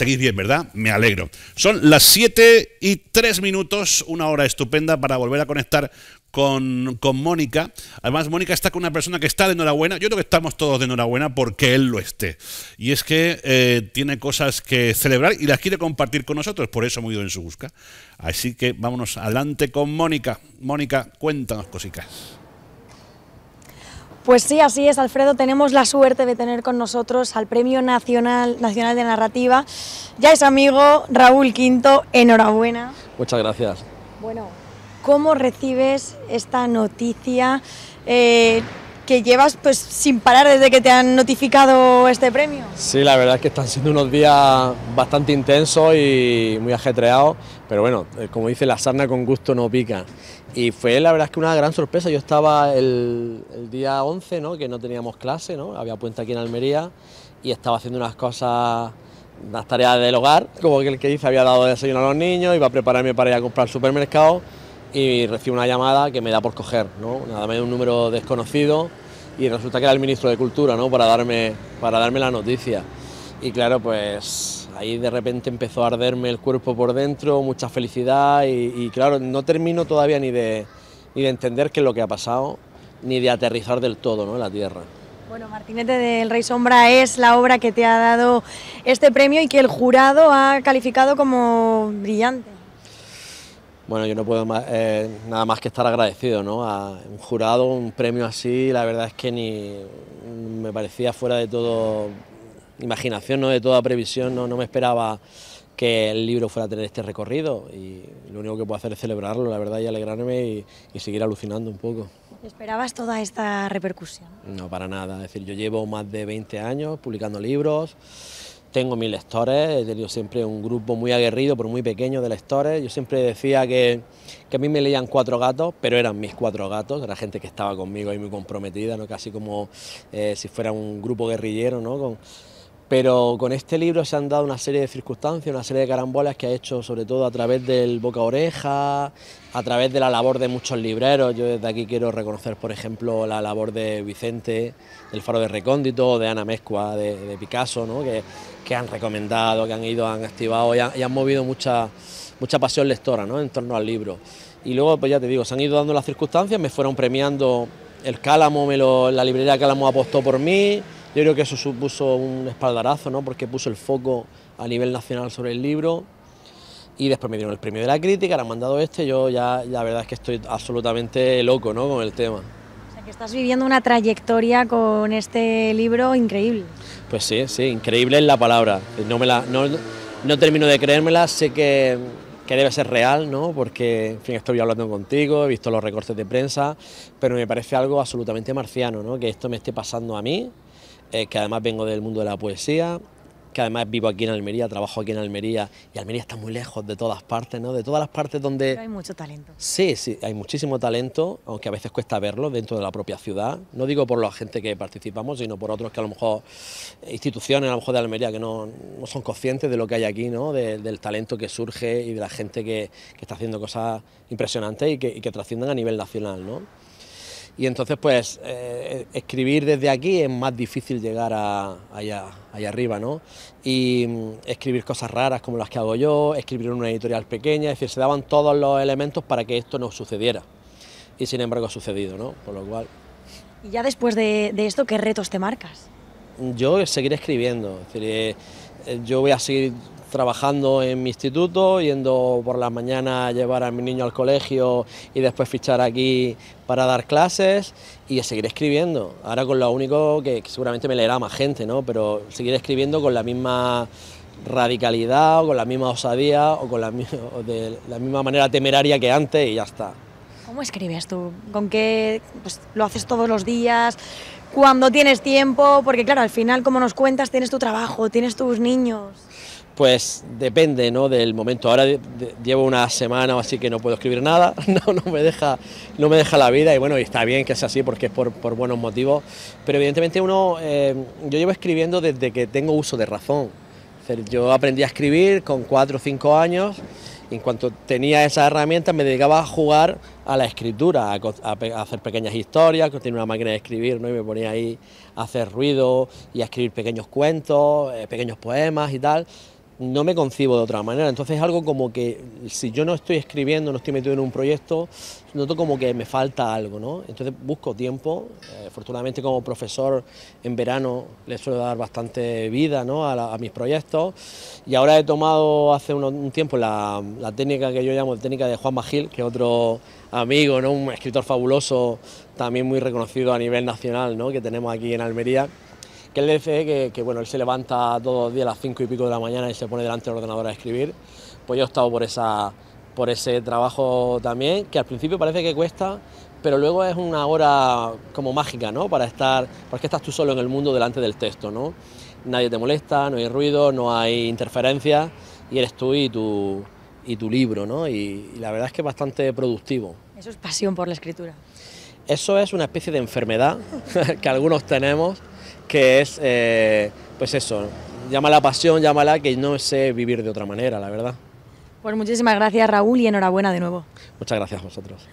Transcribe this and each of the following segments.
Seguís bien, ¿verdad? Me alegro. Son las 7 y 3 minutos, una hora estupenda para volver a conectar con, con Mónica. Además, Mónica está con una persona que está de enhorabuena. Yo creo que estamos todos de enhorabuena porque él lo esté. Y es que eh, tiene cosas que celebrar y las quiere compartir con nosotros. Por eso hemos ido en su busca. Así que vámonos adelante con Mónica. Mónica, cuéntanos cositas. Pues sí, así es, Alfredo. Tenemos la suerte de tener con nosotros al Premio Nacional, Nacional de Narrativa. Ya es amigo Raúl Quinto. Enhorabuena. Muchas gracias. Bueno, ¿cómo recibes esta noticia eh, que llevas pues sin parar desde que te han notificado este premio? Sí, la verdad es que están siendo unos días bastante intensos y muy ajetreados, pero bueno, eh, como dice la sarna con gusto no pica. Y fue la verdad es que una gran sorpresa. Yo estaba el, día 11, ¿no? que no teníamos clase, ¿no? había puente aquí en Almería y estaba haciendo unas cosas, unas tareas del hogar, como que el que dice había dado desayuno a los niños, iba a prepararme para ir a comprar al supermercado y recibo una llamada que me da por coger, ¿no? Nada más un número desconocido y resulta que era el ministro de Cultura, ¿no? Para darme, para darme la noticia. Y claro, pues ahí de repente empezó a arderme el cuerpo por dentro, mucha felicidad y, y claro, no termino todavía ni de, ni de entender qué es lo que ha pasado, ni de aterrizar del todo ¿no? en la tierra. Bueno, Martinete del Rey Sombra es la obra que te ha dado este premio y que el jurado ha calificado como brillante. Bueno, yo no puedo más, eh, nada más que estar agradecido ¿no? a un jurado, un premio así, la verdad es que ni me parecía fuera de todo imaginación, ¿no? de toda previsión, no, no me esperaba que el libro fuera a tener este recorrido y lo único que puedo hacer es celebrarlo, la verdad, y alegrarme y, y seguir alucinando un poco. ¿Esperabas toda esta repercusión? No, para nada, es decir, yo llevo más de 20 años publicando libros, tengo mis lectores, he tenido siempre un grupo muy aguerrido, pero muy pequeño de lectores. Yo siempre decía que, que, a mí me leían cuatro gatos, pero eran mis cuatro gatos, era gente que estaba conmigo y muy comprometida, ¿no? casi como eh, si fuera un grupo guerrillero. ¿no? Con, pero con este libro se han dado una serie de circunstancias, una serie de carambolas que ha hecho sobre todo a través del boca a oreja, a través de la labor de muchos libreros. Yo desde aquí quiero reconocer, por ejemplo, la labor de Vicente, del Faro de Recóndito, de Ana Mezcua, de, Picasso, ¿no? que, han recomendado, que han ido, han activado y han, movido mucha, mucha pasión lectora ¿no? en torno al libro. Y luego, pues ya te digo, se han ido dando las circunstancias, me fueron premiando el Cálamo, la librería Cálamo apostó por mí. Yo creo que eso supuso un espaldarazo, ¿no? porque puso el foco a nivel nacional sobre el libro y después me dieron el premio de la crítica, ahora han mandado este, yo ya la verdad es que estoy absolutamente loco ¿no? con el tema. O sea que estás viviendo una trayectoria con este libro increíble. Pues sí, sí, increíble es la palabra, no, me la, no, no termino de creérmela, sé que, que debe ser real, ¿no? porque en fin, estoy hablando contigo, he visto los recortes de prensa, pero me parece algo absolutamente marciano, ¿no? que esto me esté pasando a mí, eh, que además vengo del mundo de la poesía, que además vivo aquí en Almería, trabajo aquí en Almería y Almería está muy lejos de todas partes, ¿no? De todas las partes donde... Pero hay mucho talento. Sí, sí, hay muchísimo talento, aunque a veces cuesta verlo dentro de la propia ciudad. No digo por la gente que participamos, sino por otros que a lo mejor, instituciones a lo mejor de Almería que no, no son conscientes de lo que hay aquí, ¿no? De, del talento que surge y de la gente que, que está haciendo cosas impresionantes y que, y que trascienden a nivel nacional, ¿no? Y entonces pues eh, escribir desde aquí es más difícil llegar a, allá, allá arriba, ¿no? Y mm, escribir cosas raras como las que hago yo, escribir en una editorial pequeña, es decir, se daban todos los elementos para que esto no sucediera. Y sin embargo ha sucedido, ¿no? Por lo cual... Y ya después de, de esto, ¿qué retos te marcas? Yo seguiré escribiendo, es decir, eh, yo voy a seguir trabajando en mi instituto, yendo por las mañanas a llevar a mi niño al colegio y después fichar aquí para dar clases y seguir escribiendo. Ahora con lo único que, que seguramente me leerá más gente, ¿no? pero seguir escribiendo con la misma radicalidad o con la misma osadía o con la, o de la misma manera temeraria que antes y ya está. ¿Cómo escribes tú? ¿Con qué pues, lo haces todos los días? ¿Cuándo tienes tiempo? Porque claro, al final, como nos cuentas, tienes tu trabajo, tienes tus niños. Pues depende ¿no? del momento. Ahora llevo una semana o así que no puedo escribir nada, no, no, me, deja, no me deja la vida y bueno, y está bien que sea así porque es por, por buenos motivos, pero evidentemente uno, eh, yo llevo escribiendo desde que tengo uso de razón. Yo aprendí a escribir con cuatro o cinco años y en cuanto tenía esas herramientas me dedicaba a jugar a la escritura, a hacer pequeñas historias, tenía una máquina de escribir ¿no? y me ponía ahí a hacer ruido y a escribir pequeños cuentos, eh, pequeños poemas y tal no me concibo de otra manera. Entonces es algo como que si yo no estoy escribiendo, no estoy metido en un proyecto, noto como que me falta algo, ¿no? Entonces busco tiempo. Eh, afortunadamente como profesor en verano le suelo dar bastante vida ¿no? a, mis proyectos y ahora he tomado hace un, tiempo la, la, técnica que yo llamo técnica de Juan Magil, que es otro amigo, ¿no? un escritor fabuloso, también muy reconocido a nivel nacional, ¿no? que tenemos aquí en Almería que él dice que, bueno, él se levanta todos los días a las cinco y pico de la mañana y se pone delante del ordenador a escribir. Pues yo he estado por, esa, por ese trabajo también, que al principio parece que cuesta, pero luego es una hora como mágica, ¿no? Para estar, porque estás tú solo en el mundo delante del texto, ¿no? Nadie te molesta, no hay ruido, no hay interferencia y eres tú y tu, y tu libro, ¿no? Y, y la verdad es que es bastante productivo. Eso es pasión por la escritura. Eso es una especie de enfermedad que algunos tenemos que es, eh, pues eso, llámala pasión, llámala que no sé vivir de otra manera, la verdad. Pues muchísimas gracias Raúl y enhorabuena de nuevo. Muchas gracias a vosotros.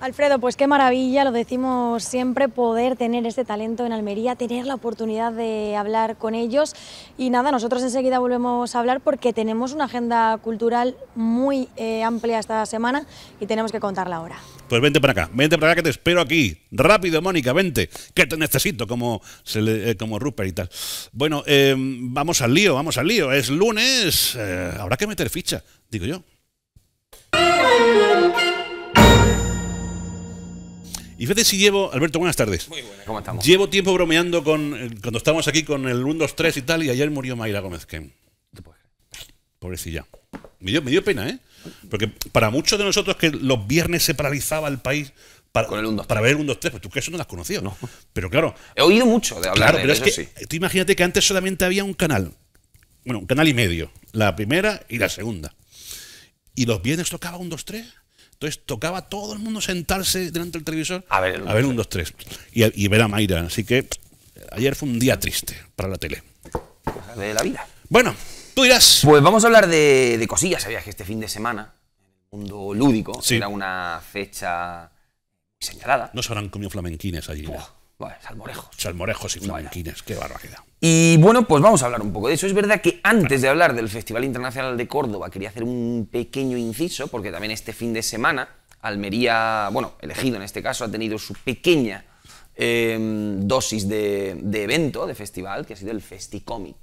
Alfredo, pues qué maravilla, lo decimos siempre, poder tener este talento en Almería, tener la oportunidad de hablar con ellos. Y nada, nosotros enseguida volvemos a hablar porque tenemos una agenda cultural muy eh, amplia esta semana y tenemos que contarla ahora. Pues vente para acá, vente para acá que te espero aquí. Rápido, Mónica, vente, que te necesito como, eh, como Rupert y tal. Bueno, em, vamos al lío, vamos al lío. Es lunes, eh, habrá que meter ficha, digo yo. Y fíjate si llevo, Alberto, buenas tardes. Muy buenas, ¿cómo estamos? Llevo tiempo bromeando con eh, cuando estábamos aquí con el 1, 2, 3 y tal, y ayer murió Mayra Gómez Ken. Pobrecilla. Me dio, me dio pena, ¿eh? Porque para muchos de nosotros que los viernes se paralizaba el país para, con el 1, 2, para ver el 1, 2, 3, pues tú que eso no lo has conocido. No. Pero claro. He oído mucho de hablar claro, de pero eso, es que sí. tú imagínate que antes solamente había un canal. Bueno, un canal y medio. La primera y la segunda. Y los viernes tocaba un 2, 3. Entonces tocaba todo el mundo sentarse delante del televisor a ver, a ver un 2, 3 y, y, ver a Mayra. Así que ayer fue un día triste para la tele. De la vida. Bueno, tú dirás. Pues vamos a hablar de, de cosillas. Sabías que este fin de semana, en el mundo lúdico, Sí. era una fecha señalada. No se habrán comido flamenquines allí. Buah, salmorejos. Salmorejos y flamenquines. Qué barbaridad. Y bueno, pues vamos a hablar un poco de eso. Es verdad que antes de hablar del Festival Internacional de Córdoba quería hacer un pequeño inciso, porque también este fin de semana Almería, bueno, elegido en este caso, ha tenido su pequeña eh, dosis de, de, evento, de festival, que ha sido el Festicomic,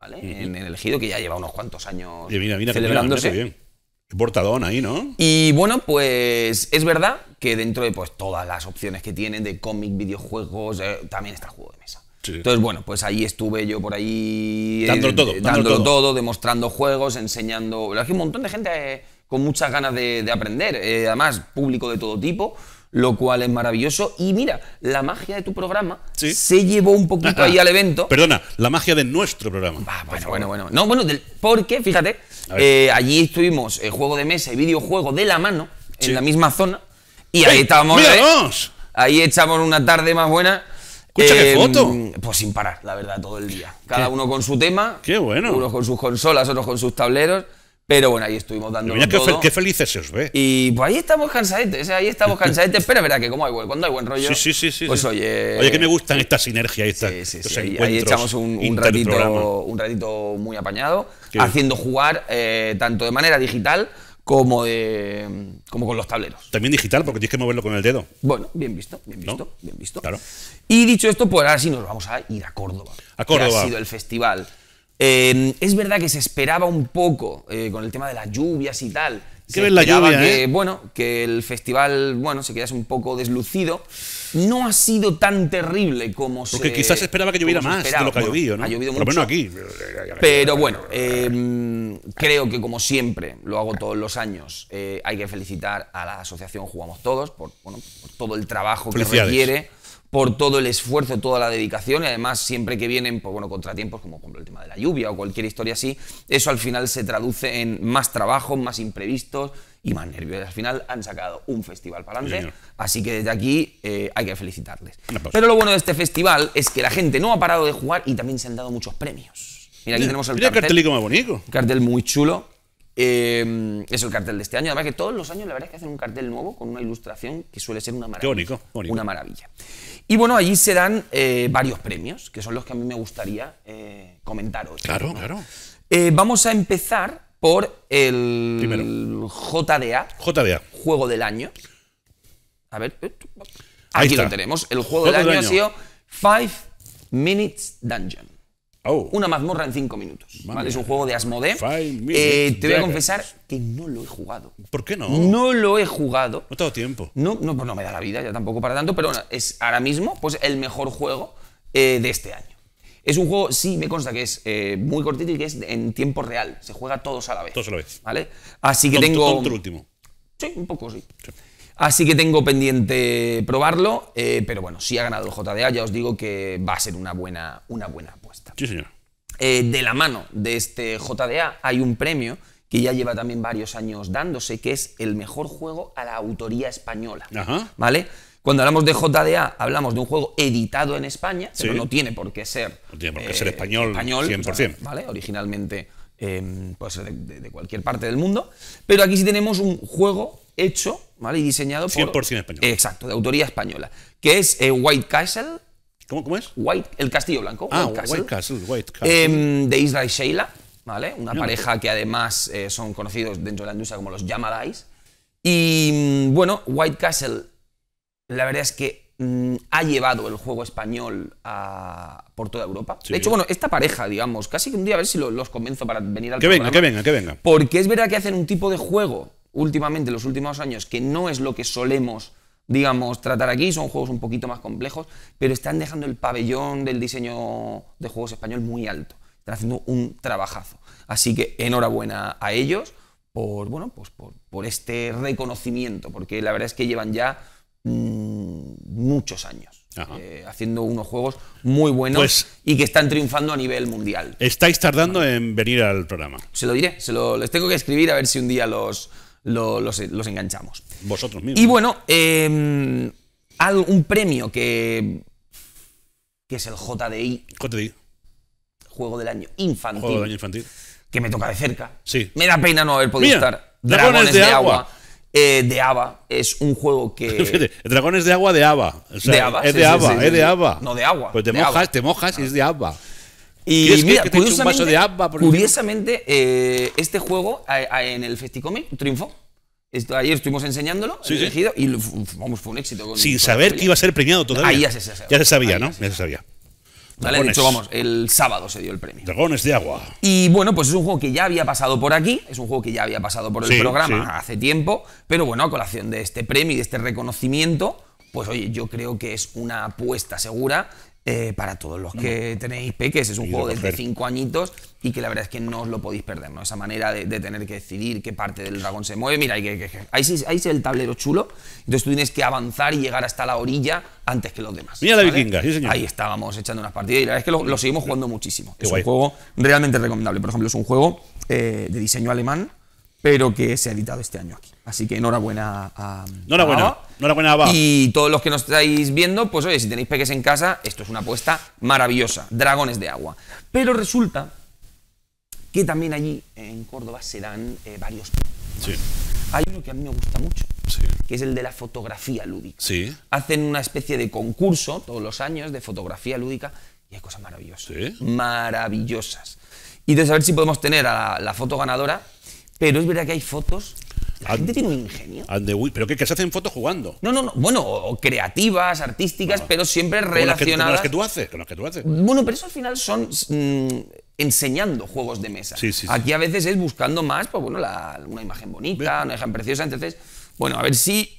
¿vale? en, en, elegido, que ya lleva unos cuantos años Y mira, mira, celebrándose. Mira, bien. Qué portadón ahí, ¿no? Y bueno, pues es verdad que dentro de pues, todas las opciones que tienen de cómic, videojuegos, eh, también está el juego de mesa. Sí. Entonces, bueno, pues ahí estuve yo por ahí. Dándolo todo, eh, dándolo dándolo todo. todo, demostrando juegos, enseñando. La verdad es que un montón de gente eh, con muchas ganas de, de aprender. eh, además, público de todo tipo, lo cual es maravilloso. Y mira, la magia de tu programa Sí. se llevó un poquito ahí al evento. Perdona, la magia de nuestro programa. Ah, bueno, bueno, bueno. No, bueno, del- porque, fíjate, eh, allí estuvimos eh, juego de mesa y videojuego de la mano, Sí. en la misma zona, y ahí ¡Ey, estábamos. eh, ahí echamos una tarde más buena. Escucha, qué eh, foto. Pues sin parar, la verdad, todo el día. Cada Qué- uno con su tema. Qué bueno. Unos con sus consolas, otros con sus tableros. Pero bueno, ahí estuvimos dando Mira qué, fe- todo. qué felices se os ve. Y pues ahí estamos cansadetes, ¿eh? ahí estamos cansadetes. Pero verá que como hay, cuando hay buen rollo. Sí, sí, sí, sí. Pues oye. Oye, que me gustan estas sinergias, estas, Sí, sí, sí. Ahí, ahí echamos un, un ratito, un ratito muy apañado, Qué bien. haciendo jugar eh, tanto de manera digital como, de, como con los tableros. También digital, porque tienes que moverlo con el dedo. Bueno, bien visto, bien ¿No? visto, bien visto. Claro. Y dicho esto, pues ahora sí nos vamos a ir a Córdoba. A Córdoba. Que ha sido el festival. Eh, es verdad que se esperaba un poco eh, con el tema de las lluvias y tal. Se la lluvia, que, ¿eh? bueno, que el festival, bueno, se quedase un poco deslucido. No ha sido tan terrible como se Porque quizás se esperaba que lloviera más de esperaba. lo que ha llovido, ¿no? Ha llovido Por lo mucho. menos aquí. Pero bueno, eh, creo que como siempre, lo hago todos los años, eh, hay que felicitar a la asociación Jugamos Todos por, bueno, por todo el trabajo que requiere, por todo el esfuerzo, toda la dedicación y además siempre que vienen pues, bueno, contratiempos como por el tema de la lluvia o cualquier historia así, eso al final se traduce en más trabajo, más imprevistos y más nervios. Al final han sacado un festival para adelante, así que desde aquí eh, hay que felicitarles. Pero lo bueno de este festival es que la gente no ha parado de jugar y también se han dado muchos premios. Mira, aquí tenemos el Mira el cartel. cartelico más bonito. Un cartel muy chulo. Eh, es el cartel de este año. Además que todos los años la verdad es que hacen un cartel nuevo con una ilustración que suele ser una maravilla. bonito, bonito. Una maravilla. Y bueno, allí se dan eh, varios premios, que son los que a mí me gustaría eh, comentar hoy. Claro, claro. Eh, vamos a empezar por el Primero. JDA, JDA. Juego del Año. A ver. eh, Aquí lo tenemos. El juego, Juego del, del año, año. ha sido Five Minutes Dungeon. Oh. Una mazmorra en 5 minutos. Es un juego de Asmodee. Eh, te voy a confesar que no lo he jugado. ¿Por qué no? No lo he jugado. No tengo tiempo. No, no, pues no me da la vida, ya tampoco para tanto, pero bueno, es ahora mismo pues, el mejor juego eh, de este año. Es un juego, sí, me consta que es eh, muy cortito y que es en tiempo real. Se juega todos a la vez. Todos a la vez. ¿Vale? Así que Tonto- tengo. último. Sí, un poco sí. Así que tengo pendiente probarlo, pero bueno, si ha ganado el JDA, ya os digo que va a ser una buena, una buena Sí, señor. Eh, de la mano de este JDA hay un premio que ya lleva también varios años dándose, que es el mejor juego a la autoría española. Ajá. ¿Vale? Cuando hablamos de JDA, hablamos de un juego editado en España, pero no tiene por qué ser. eh, No tiene por qué ser español 100%. ¿Vale? Originalmente eh, puede ser de cualquier parte del mundo. Pero aquí sí tenemos un juego hecho ¿vale? y diseñado por. 100% español. Exacto, de autoría española. Que es eh, White Castle. ¿Cómo, cómo es? White, el Castillo Blanco. Ah, White Castle. White Castle. White Castle. Em, de Israel Sheila, ¿vale? Una pareja que además eh, son conocidos dentro de la industria como los Yamadais. Y mm, bueno, White Castle, la verdad es que mm, ha llevado el juego español a- por toda Europa. Sí. De hecho, bueno, esta pareja, digamos, casi que un día a ver si lo- los convenzo para venir al que venga, que venga, que venga. Porque es verdad que hacen un tipo de juego últimamente, en los últimos años, que no es lo que solemos, digamos, tratar aquí. Son juegos un poquito más complejos, pero están dejando el pabellón del diseño de juegos español muy alto. Están haciendo un trabajazo. Así que enhorabuena a ellos por, bueno, pues por, por este reconocimiento, porque la verdad es que llevan ya mm, muchos años. Eh, haciendo unos juegos muy buenos Pues- y que están triunfando a nivel mundial. Estáis tardando en venir al programa. Se lo diré, se lo, les tengo que escribir a ver si un día los, lo- los, los enganchamos. Vosotros mismos. Y bueno, eh, un premio que, que es el JDI, ¿Cómo te digo? Juego del Año Infantil, Juego del año infantil. que me toca de cerca. Sí. Me da pena no haber podido Mira, estar. Dragones de Agua. eh, de Ava es un juego que... Fíjate, Dragones de agua de Ava. O sea, De Ava, Es sí, de Ava, sí, sí, es de sí. Ava. No, de agua, Pues te mojas, Ava. te mojas y es de Ava. Y ¿Quieres que- mira, que te eche un vaso curiosamente, de agua por encima? curiosamente eh, este juego a- a- en el Festicomic triunfó. Esto- ayer estuvimos enseñándolo, Sí, sí. y vamos, fue un éxito. con- Sin saber que iba a ser premiado todavía. Ahí ya se sabía. Ya se sabía, ¿no? ya se sabía. ¿Vale? De hecho, vamos, el sábado se dio el premio. Dragones de agua. Y bueno, pues es un juego que ya había pasado por aquí, es un juego que ya había pasado por el Sí, programa sí. hace tiempo, pero bueno, a colación de este premio y de este reconocimiento, pues oye, yo creo que es una apuesta segura eh, para todos los que tenéis peques. Es un juego desde. 5 añitos y que la verdad es que no os lo podéis perder, ¿no? Esa manera de, de tener que decidir qué parte del dragón se mueve. Mira, hay que, que- que- ahí, sí, ahí sí el tablero chulo, entonces tú tienes que avanzar y llegar hasta la orilla antes que los demás. Mira la vikinga, sí, señor. Ahí estábamos echando unas partidas y la verdad es que lo, lo seguimos jugando muchísimo. Qué es guay. un juego realmente recomendable. Por ejemplo, es un juego eh, de diseño alemán, pero que se ha editado este año aquí. Así que enhorabuena a. Enhorabuena. a Ava. Enhorabuena, Ava. Y todos los que nos estáis viendo, pues oye, si tenéis peques en casa, esto es una apuesta maravillosa. Dragones de agua. Pero resulta que también allí en Córdoba se dan eh, varios. Sí. Hay uno que a mí me gusta mucho, Sí. que es el de la fotografía lúdica Sí. hacen una especie de concurso todos los años de fotografía lúdica y hay cosas maravillosas. ¿Sí? Maravillosas. Y entonces a ver si podemos tener a la, la foto ganadora, pero es verdad que hay fotos. La Ah. gente tiene un ingenio. The ¿Pero qué? ¿Que se hacen fotos jugando? No, no, no. Bueno, o creativas, artísticas, pero siempre las que, relacionadas. las que tú haces. Con las que tú haces. Bueno, pero eso al final son mm, enseñando juegos de mesa. Sí, sí, sí. Aquí a veces es buscando más, pues bueno, la- una imagen bonita, una imagen preciosa. Entonces, bueno, a ver si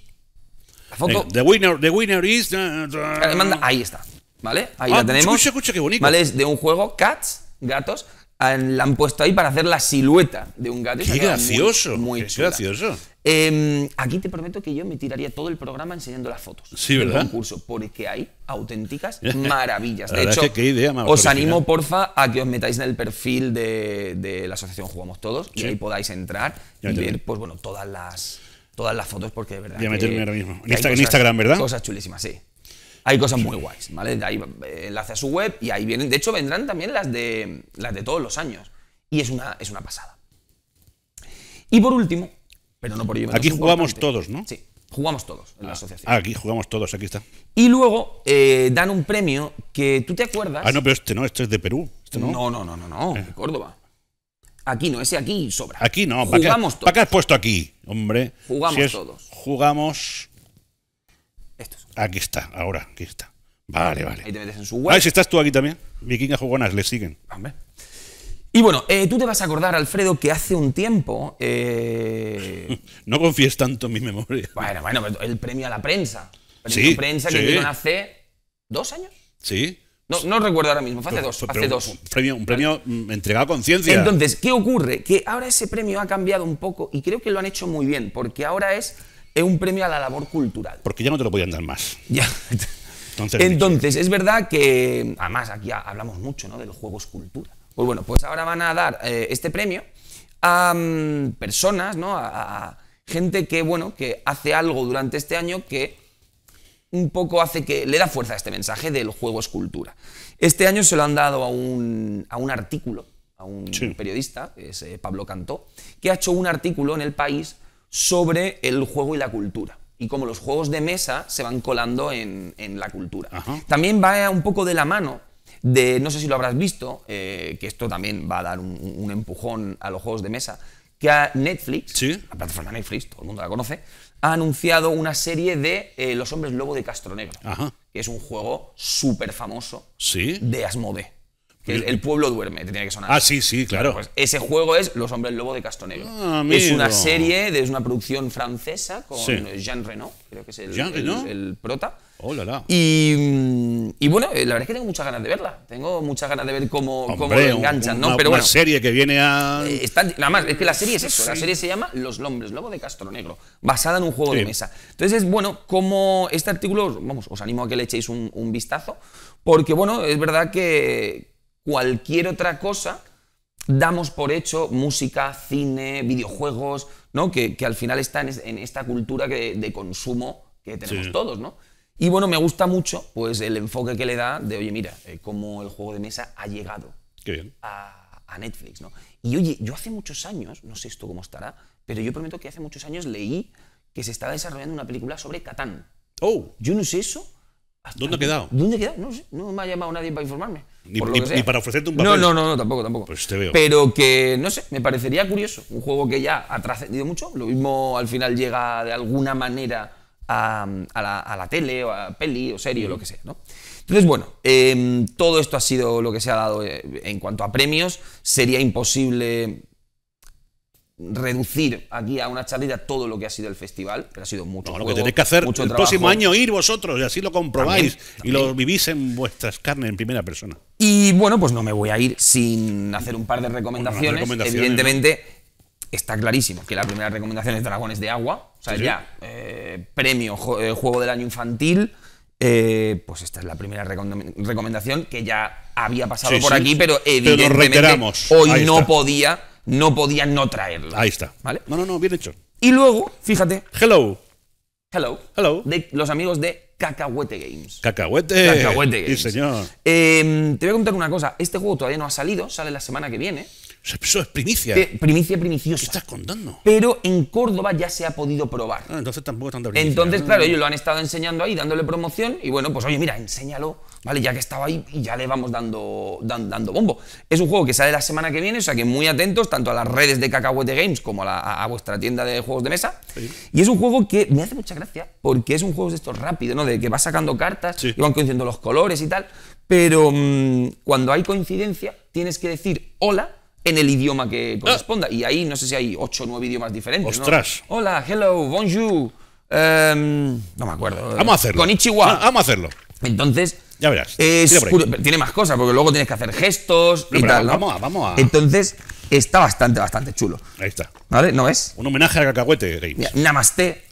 la foto. Venga, the, winner, the winner is... Manda- ahí está, ¿vale? Ahí Ah, la tenemos. escucha, escucha, qué bonito. ¿Vale? Es de un juego, Cats, gatos. Han- La han puesto ahí para hacer la silueta de un gato. Qué muy- gracioso. Muy, qué chula. gracioso. Em, aquí te prometo que yo me tiraría todo el programa enseñando las fotos Sí, del ¿verdad? concurso, porque hay auténticas maravillas. La De hecho, es que qué idea más os animo, porfa, a que os metáis en el perfil de, de la asociación Jugamos Todos y ahí podáis entrar Ya y ver, pues bueno, todas las, todas las fotos, porque de verdad. Voy a meterme ahora mismo. En Instagram, ¿verdad? Cosas chulísimas, sí. Hay cosas muy guays, ¿vale? Ahí eh, enlace a su web y ahí vienen. De hecho, vendrán también las de, las de todos los años. Y es una, es una pasada. Y por último, pero no por ello. Aquí jugamos todos, ¿no? Sí, jugamos todos en la asociación. Ah, aquí jugamos todos, aquí está. Y luego eh, dan un premio que tú te acuerdas. Ah, no, pero este no, este es de Perú. Este no. no, no, no, no, no, de Córdoba. Aquí no, ese aquí sobra. Aquí no. ¿Para qué, Jugamos ¿para todos. qué has puesto aquí, hombre? Jugamos Si es- todos. Jugamos. Estos. Aquí está, ahora, aquí está. Vale, Ahí vale. te metes en su web. Ah, si estás tú aquí también. Vikingas jugonas, le siguen. Hombre. Y bueno, eh, tú te vas a acordar, Alfredo, que hace un tiempo. eh, No confíes tanto en mi memoria. bueno, bueno, pero el premio a la prensa. Premio Sí, prensa que sí. dieron hace. ¿Dos años? ¿Sí? No, no recuerdo ahora mismo, fue hace dos. Pero hace un- dos. Un premio, un premio mm, entregado a conciencia. Entonces, ¿qué ocurre? Que ahora ese premio ha cambiado un poco y creo que lo han hecho muy bien, porque ahora es eh, un premio a la labor cultural. Porque ya no te lo podían dar más. Ya. Entonces, Entonces, es verdad que, además, aquí ha- hablamos mucho ¿no? del juego escultura. Pues bueno, pues ahora van a dar eh, este premio a mm, personas, ¿no? A, a gente que, bueno, que hace algo durante este año que un poco hace que le da fuerza a este mensaje del juego escultura. Este año se lo han dado a un, a un artículo, a un Sí. periodista, que es eh, Pablo Cantó, que ha hecho un artículo en El País sobre el juego y la cultura y cómo los juegos de mesa se van colando en, en la cultura. Ajá. También va un poco de la mano de, no sé si lo habrás visto, eh, que esto también va a dar un, un empujón a los juegos de mesa, que a Netflix, Sí. la plataforma Netflix, todo el mundo la conoce, ha anunciado una serie de eh, Los Hombres Lobo de Castronegro, Ajá. que es un juego súper famoso Sí. de Asmodee. Que el, el pueblo duerme, te tiene que sonar. Ah, sí, sí, claro. Pues ese juego es Los Hombres Lobo de Castronegro. Ah, es una serie, de- es una producción francesa con Sí. Jean Reno, creo que es el, Jean el- el prota. Oh, la, la. Y, y bueno, eh, la verdad es que tengo muchas ganas de verla. Tengo muchas ganas de ver cómo, cómo Hombre, lo enganchan, ¿no? una- Pero una bueno, serie que viene a. eh, está- nada más, es que la serie es eso. La serie se llama Los Hombres Lobo de Castro Negro, basada en un juego Sí. de mesa. Entonces es bueno, como este artículo, vamos, os animo a que le echéis un, un vistazo, porque bueno, es verdad que cualquier otra cosa damos por hecho música, cine, videojuegos, ¿no? Que, que al final está en, es- en esta cultura que- de consumo que tenemos Sí. todos, ¿no? Y bueno, me gusta mucho pues el enfoque que le da de, oye, mira, eh, cómo el juego de mesa ha llegado Qué bien. a, a Netflix, ¿no? Y oye, yo hace muchos años, no sé esto cómo estará, pero yo prometo que hace muchos años leí que se estaba desarrollando una película sobre Catán. Oh, Yo no sé eso. hasta- ¿Dónde ha quedado? ¿Dónde ha quedado? No sé, no me ha llamado nadie para informarme. Ni- para ofrecerte un No, papel. no, no, no, tampoco, tampoco. Pues te veo. Pero que, no sé, me parecería curioso. Un juego que ya ha trascendido mucho, lo mismo al final llega de alguna manera a, a la, a la tele o a peli o serie o lo que sea, ¿no? Entonces, bueno, em, todo esto ha sido lo que se ha dado eh, en cuanto a premios. Sería imposible reducir aquí a una charlita todo lo que ha sido el festival, pero ha sido mucho No, lo que tenéis que hacer el trabajo. próximo año ir vosotros y así lo comprobáis También, y lo vivís en vuestras carnes en primera persona. Y bueno, pues no me voy a ir sin hacer un par de recomendaciones. Bueno, las recomendaciones, Evidentemente, está clarísimo que la primera recomendación es Dragones de Agua. O sea, Sí, ya, eh, premio eh, Juego del Año Infantil. eh, pues esta es la primera recom- recomendación que ya había pasado Sí, por sí. aquí, pero Pero evidentemente reiteramos. hoy no podía, no podía no traerla. Ahí está. ¿Vale? No, no, no, bien hecho. Y luego, fíjate, Hello, hello, Hello. de los amigos de Cacahuete Games. cacahuete. Cacahuete Sí, Games. señor. Eh, te voy a contar una cosa. Este juego todavía no ha salido, sale la semana que viene. Eso es primicia. ¿Qué primicia primiciosa. estás contando? Pero en Córdoba ya se ha podido probar. Ah, entonces tampoco tanta primicia. Entonces, claro, ellos lo han estado enseñando ahí, dándole promoción, y bueno, pues oye, mira, enséñalo, ¿vale? Ya que estaba ahí y ya le vamos dando, dan- dando bombo. Es un juego que sale la semana que viene, o sea que muy atentos tanto a las redes de Cacahuete Games como a, la- a- a vuestra tienda de juegos de mesa. Y es un juego que me hace mucha gracia, porque es un juego de estos rápido, ¿no? De que vas sacando cartas Sí. y van coincidiendo los colores y tal, pero mm, cuando hay coincidencia, tienes que decir hola en el idioma que corresponda. Y ahí no sé si hay ocho o nueve idiomas diferentes. ¿no? Ostras. Hola, hello, bonjour. em, no me acuerdo. Vamos a hacerlo. Konnichiwa. Ah, vamos a hacerlo. Entonces. Ya verás. es tiene más cosas, porque luego tienes que hacer gestos y No, pero tal. ¿no? vamos a- vamos a- Entonces, está bastante, bastante chulo. Ahí está. ¿Vale? ¿No es? Un homenaje a Cacahuete Games. Mira, namaste,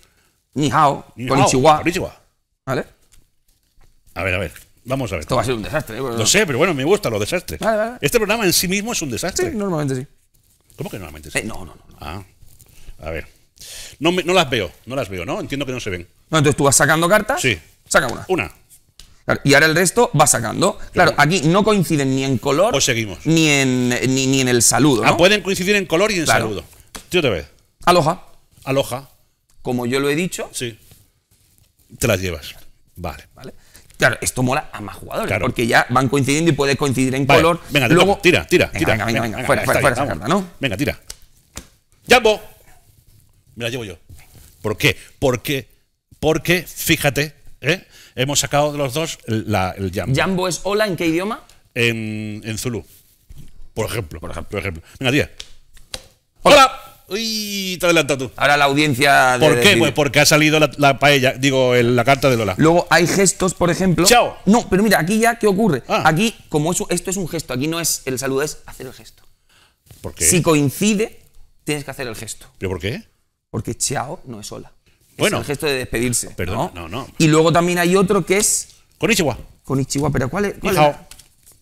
ni hao, Ni hao, konnichiwa. konnichiwa. ¿Vale? A ver, a ver. Vamos a ver. Esto va a ser un desastre. ¿eh? Lo sé, pero bueno, me gustan los desastres. Vale, vale. Este programa en sí mismo es un desastre. Sí, normalmente sí. ¿Cómo que normalmente sí? Eh, no, no, no. no. Ah, a ver. No, me- no las veo, no las veo, ¿no? Entiendo que no se ven. No, Entonces tú vas sacando cartas. Sí. Saca una. Una. Y ahora el resto va sacando. Claro, aquí no coinciden ni en color. Pues seguimos. Ni en, ni, ni en el saludo. ¿no? Ah, pueden coincidir en color y en Claro. saludo. Tío te ve. Aloha. Aloja. Como yo lo he dicho. Sí. Te las llevas. Vale. ¿vale? Claro, esto mola a más jugadores, Claro. porque ya van coincidiendo y puede coincidir en Vale, color. Venga, Luego, tira, tira, Venga, tira. Venga, venga, venga, venga, fuera, fuera, fuera bien, esa vamos. carta, ¿no? Venga, tira. ¡Jambo! Me la llevo yo. ¿Por qué? Porque, porque fíjate, ¿eh? Hemos sacado de los dos el, la- el Jambo. Jambo es hola, ¿en qué idioma? En, en Zulu. Por ejemplo. Por ejemplo. Venga, tira. ¡Hola! Uy, te adelantas tú. Ahora la audiencia. de ¿Por qué? Pues porque ha salido la, la paella, digo, el- la carta de Lola. Luego hay gestos, por ejemplo. Chao. No, pero mira, aquí ya, ¿qué ocurre? Ah. Aquí, como eso, esto es un gesto, aquí no es el saludo, es hacer el gesto. ¿Por qué? Si coincide, tienes que hacer el gesto. ¿Pero por qué? Porque chao no es hola. Bueno. Es el gesto de despedirse. Perdón, no, no. Y luego también hay otro que es Con Ichiwa. con Ichiwa, pero ¿cuál es? Cuál era?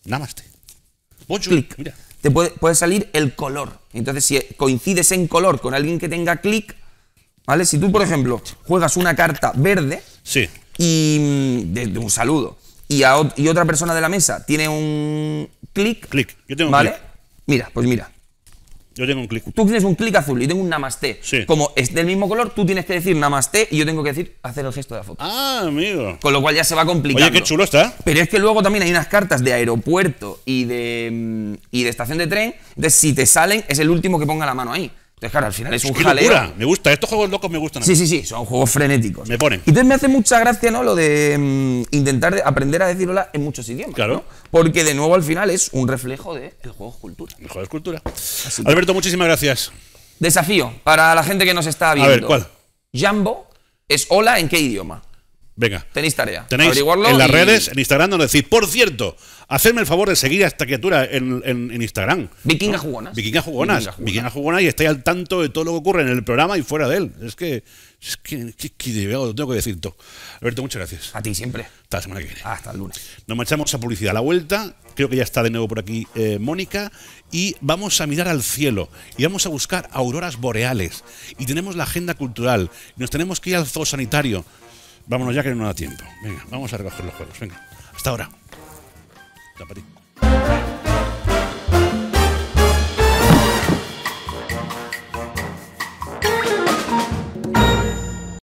Namaste. Bonjour. Clic. Mira. Te puede, puede salir el color. Entonces, si coincides en color con alguien que tenga clic, ¿vale? Si tú, por ejemplo, juegas una carta verde Sí. y mm, de, de un saludo y, a y otra persona de la mesa tiene un clic, Clic. Yo tengo un ¿vale? Mira, pues mira, Yo tengo un clic. tú tienes un clic azul y tengo un namaste. Sí. Como es del mismo color, tú tienes que decir namaste y yo tengo que decir hacer el gesto de la foto. Ah, amigo. Con lo cual ya se va complicando. Oye, qué chulo está. Pero es que luego también hay unas cartas de aeropuerto y de, mm, y de estación de tren. Entonces, si te salen, es el último que ponga la mano ahí. Entonces, claro, al final es un qué jaleo. locura. Me gusta. Estos juegos locos me gustan. a Sí, mí. sí, sí, son juegos frenéticos. Me ponen. Y entonces me hace mucha gracia, ¿no? Lo de mm, intentar de- aprender a decir hola en muchos idiomas. Claro. ¿no? Porque de nuevo al final es un reflejo del juego cultura. Mejor escultura. Alberto, muchísimas gracias. Desafío para la gente que nos está viendo. ver, ¿cuál? Jambo es hola en qué idioma. Venga. Tenéis tarea. Tenéis en las y- redes, en Instagram, nos decís, por cierto, hacedme el favor de seguir a esta criatura en, en- en Instagram. Jugonas. Vikingas jugonas. Vikingas jugonas. Vikingas jugonas y estáis al tanto de todo lo que ocurre en el programa y fuera de él. Es que, es que, que, que lo tengo que decir todo. Alberto, muchas gracias. A ti siempre. Hasta la semana que viene. Hasta el lunes. Nos marchamos a publicidad a la vuelta. Creo que ya está de nuevo por aquí eh, Mónica. Y vamos a mirar al cielo. Y vamos a buscar auroras boreales. Y tenemos la agenda cultural. Y nos tenemos que ir al zoo sanitario. Vámonos ya que no da tiempo. Venga, vamos a recoger los juegos. Venga, hasta ahora.